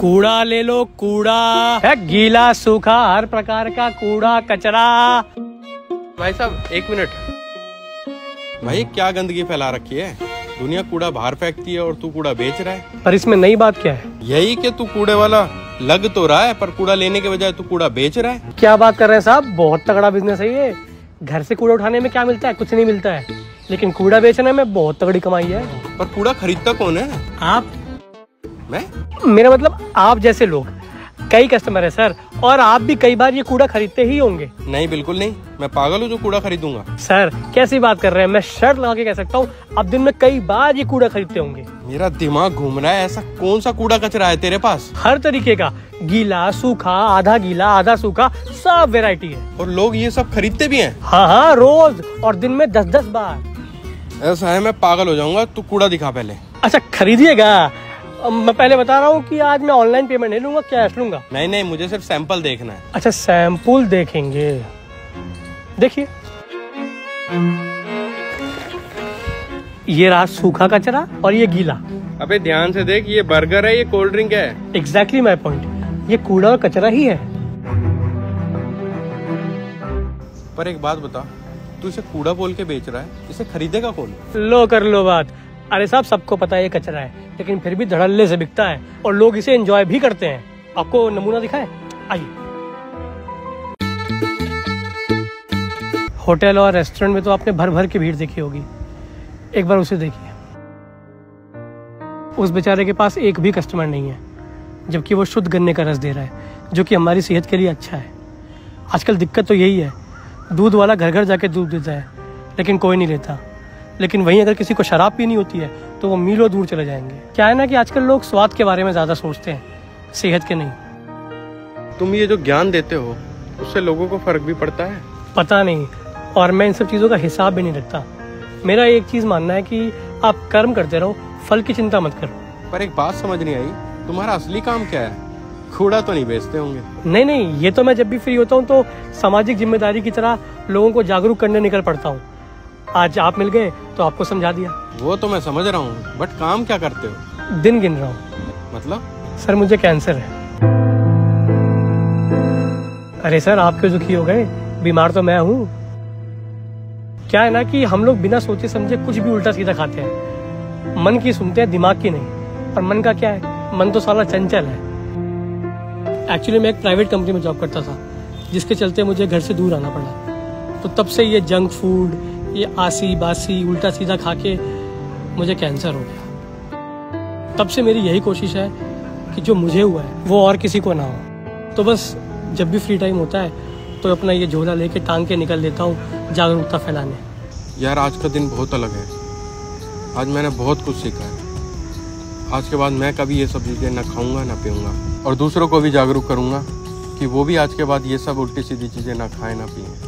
कूड़ा ले लो कूड़ा। है गीला सूखा हर प्रकार का कूड़ा कचरा। भाई साहब एक मिनट। भाई क्या गंदगी फैला रखी है? दुनिया कूड़ा बाहर फेंकती है और तू कूड़ा बेच रहा है। पर इसमें नई बात क्या है? यही कि तू कूड़े वाला लग तो रहा है पर कूड़ा लेने के बजाय तू कूड़ा बेच रहा है। क्या बात कर रहे हैं साहब? बहुत तगड़ा बिज़नेस है ये। घर से कूड़ा उठाने में क्या मिलता है? कुछ नहीं मिलता है। लेकिन कूड़ा बेचने में बहुत तगड़ी कमाई है। पर कूड़ा खरीदता कौन है? आप मैं? मेरा मतलब आप जैसे लोग कई कस्टमर है सर और आप भी कई बार ये कूड़ा खरीदते ही होंगे। नहीं बिल्कुल नहीं। मैं पागल हूँ जो कूड़ा खरीदूँगा। सर कैसी बात कर रहे हैं? मैं शर्ट लगा के कह सकता हूँ आप दिन में कई बार ये कूड़ा खरीदते होंगे। मेरा दिमाग घूम रहा है ऐसा कौन सा कूड़ा कचरा है तेरे पास? हर तरीके का गीला सूखा आधा गीला आधा सूखा सब वेरायटी है। और लोग ये सब खरीदते भी है? हाँ हाँ रोज और दिन में दस दस बार। ऐसा है मैं पागल हो जाऊँगा तू कूड़ा दिखा पहले। अच्छा खरीदिएगा। मैं पहले बता रहा हूँ कि आज मैं ऑनलाइन पेमेंट नहीं लूँगा कैश लूँगा। नहीं नहीं मुझे सिर्फ़ सैंपल देखना है। अच्छा सैंपल देखेंगे। देखिए। ये रहा सूखा कचरा और ये गीला। अबे ध्यान से देख ये बर्गर है ये कोल्ड ड्रिंक है। एग्जैक्टली माई पॉइंट ये कूड़ा और कचरा ही है। पर एक बात बता तू इसे कूड़ा बोल के बेच रहा है इसे खरीदेगा कौन? लो कर लो बात। अरे साहब, सबको पता है ये कचरा है, लेकिन फिर भी धड़ल्ले से बिकता है और लोग इसे एंजॉय भी करते हैं। आपको नमूना दिखाए? आइए। होटल और रेस्टोरेंट में तो आपने भर भर की भीड़ देखी होगी। एक बार उसे देखिए। उस बेचारे के पास एक भी कस्टमर नहीं है, जबकि वो शुद्ध गन्ने का रस दे रहा है, जो कि हमारी सेहत के लिए अच्छा है। आजकल दिक्कत तो यही है, दूध वाला घर घर जाके दूध देता है, लेकिन कोई नहीं लेता। लेकिन वहीं अगर किसी को शराब पीनी होती है तो वो मीलों दूर चले जाएँगे। क्या है ना कि आजकल लोग स्वाद के बारे में ज़्यादा सोचते हैं सेहत के नहीं। तुम ये जो ज्ञान देते हो उससे लोगों को फ़र्क भी पड़ता है? पता नहीं और मैं इन सब चीज़ों का हिसाब भी नहीं रखता। मेरा एक चीज़ मानना है कि आप कर्म करते रहो फल की चिंता मत करो। पर एक बात समझ नहीं आई तुम्हारा असली काम क्या है? कूड़ा तो नहीं बेचते होंगे। नहीं नहीं ये तो मैं जब भी फ्री होता हूँ तो सामाजिक ज़िम्मेदारी की तरह लोगों को जागरूक करने निकल पड़ता हूँ। आज आप मिल गए तो आपको समझा दिया। वो तो मैं समझ रहा हूँ बट काम क्या करते हो? दिन गिन रहा हूँ। मतलब? सर मुझे कैंसर है। अरे सर आप क्यों दुखी हो गए? बीमार तो मैं हूँ। क्या है ना कि हम लोग बिना सोचे समझे कुछ भी उल्टा सीधा खाते हैं। मन की सुनते हैं दिमाग की नहीं। और मन का क्या है? मन तो साला चंचल है। एक्चुअली मैं एक प्राइवेट कंपनी में जॉब करता था जिसके चलते मुझे घर से दूर आना पड़ा। तो तब से ये जंक फ़ूड ये आसी बासी, उल्टा सीधा खा के मुझे कैंसर हो गया। तब से मेरी यही कोशिश है कि जो मुझे हुआ है, वो और किसी को ना हो। तो बस, जब भी फ्री टाइम होता है तो अपना ये झोला लेके टांग के निकल लेता हूँ जागरूकता फैलाने। यार, आज का दिन बहुत अलग है। आज मैंने बहुत कुछ सीखा है। आज के बाद मैं कभी ये सब चीज़ें ना खाऊँगा, ना पीऊँगा। और दूसरों को भी जागरूक करूँगा कि वो भी आज के बाद ये सब उल्टी सीधी चीज़ें ना खाएँ, ना पिए।